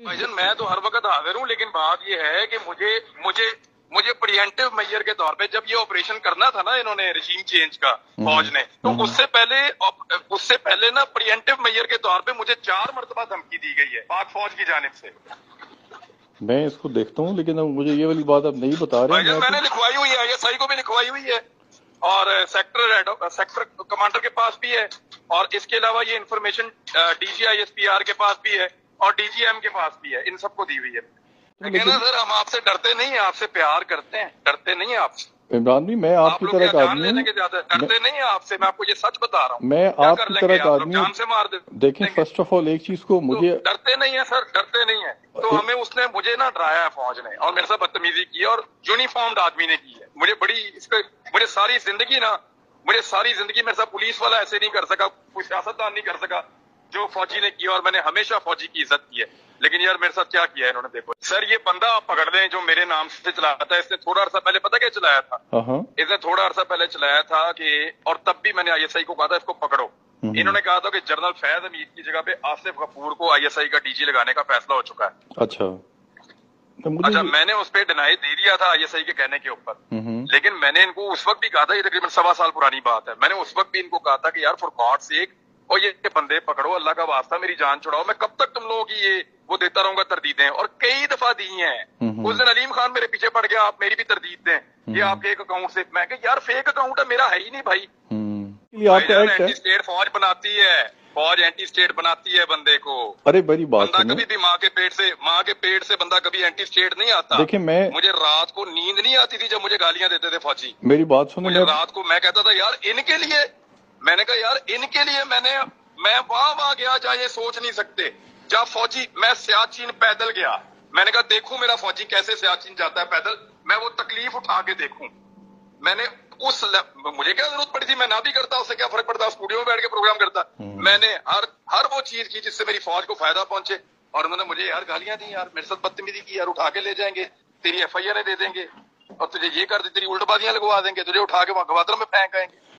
भाईजान मैं तो हर वक्त हाजिर हूँ लेकिन बात ये है कि मुझे मुझे मुझे प्रियंटिव मैयर के तौर पे जब ये ऑपरेशन करना था ना इन्होंने रिजीम चेंज का फौज ने तो उससे पहले उससे पहले ना प्रियंटिव मैयर के तौर पे मुझे चार मरतबा धमकी दी गई है पाक फौज की जानब से। मैं इसको देखता हूँ लेकिन अब मुझे ये वाली बात अब नहीं बता रहे मैं मैंने लिखवाई हुई है आई को भी लिखवाई हुई है और सेक्टर सेक्टर कमांडर के पास भी है और इसके अलावा ये इन्फॉर्मेशन डीजीआईएसपीआर के पास भी है। और डीजीएम के पास भी है इन सबको दी हुई है। लेकिन ना सर हम आपसे डरते नहीं है आपसे प्यार करते हैं डरते नहीं है आपसे इमरान भी मैं आप आपकी लोग तरह का आदमी लेने हूँ। के ज़्यादा डरते नहीं है आपसे मैं आपको ये सच बता रहा हूँ। मैं आपकी तरह का आदमी हूँ। जान से मार दे देखें फ़र्स्ट ऑफ़ ऑल एक चीज़ को तो मुझे डरते नहीं है सर डरते नहीं है। तो हमें उसने मुझे ना डराया है फौज ने और मेरे साथ बदतमीजी की है और यूनिफॉर्म्ड आदमी ने की है। मुझे बड़ी इसके मुझे सारी ज़िंदगी ना मुझे सारी ज़िंदगी मेरे साथ पुलिस वाला ऐसे नहीं कर सका कोई सियासतदान नहीं कर सका। जो फौजी ने किया और मैंने हमेशा फौजी की इज़्ज़त की है। लेकिन यार मेरे साथ क्या किया है इन्होंने देखो। सर ये बंदा आप पकड़ लें जो मेरे नाम से चलाता है इसने थोड़ा अर्सा पहले पता क्या चलाया था? हाँ इसने थोड़ा अर्सा पहले चलाया था कि और तब भी मैंने आईएसआई को कहा था इसको पकड़ो। हम्म। इन्होंने कहा था कि जनरल फैज हमीद की जगह पे आसिफ कपूर को आईएसआई का डीजी लगाने का फैसला हो चुका है। अच्छा। तो अच्छा मैंने उस पर डिनाई दे दिया था आईएसआई के कहने के ऊपर। हम्म, लेकिन मैंने इनको उस वक्त भी कहा था ये तकरीबन सवा साल पुरानी बात है। मैंने उस वक्त भी इनको कहा था कि यार फॉर गॉड सेक और ये बंदे पकड़ो अल्लाह का वास्ता मेरी जान छुड़ाओ। मैं कब तक तुम लोगों की ये वो देता रहूँगा तरदीदें? और कई दफ़ा दी हैं। हम्म। उस दिन अलीम खान मेरे पीछे पड़ गया आप मेरी भी तरदीद दें। ये आपके एक अकाउंट से मैं यार फेक अकाउंट है मेरा है ही नहीं भाई। हम्म। एंटी स्टेट फौज बनाती है फौज एंटी स्टेट बनाती है बंदे को। अरे बड़ी बात बंदा कभी भी माँ के पेट से माँ के पेट से बंदा कभी एंटी स्टेट नहीं आता। देखिए मैं मुझे रात को नींद नहीं आती थी जब मुझे गालियाँ देते थे फौजी। मेरी बात सुनो मुझे रात को मैं कहता था यार इनके लिए मैंने कहा यार इनके लिए मैंने मैं वहाँ वहाँ गया जहाँ ये सोच नहीं सकते। जब फौजी मैं सियाचिन पैदल गया। मैंने कहा देखूँ मेरा फौजी कैसे सियाचिन जाता है पैदल मैं वो तकलीफ़ उठा के देखू। मैंने उस ल- मुझे क्या ज़रूरत पड़ी थी? मैं ना भी करता उससे क्या फ़र्क पड़ता? स्टूडियो में बैठ के प्रोग्राम करता। हम्म। मैंने हर हर वो चीज़ की जिससे मेरी फौज को फ़ायदा पहुँचे। और उन्होंने मुझे यार गालियाँ दी यार मेरे साथ बदतमीजी की यार उठा के ले जाएँगे। तेरी एफ़ आई आर दे देंगे। और तुझे ये कर दे तेरी उल्टबाजियाँ लगवा देंगे। तुझे उठा के वहाँ गवादर में फेंक आएँगे।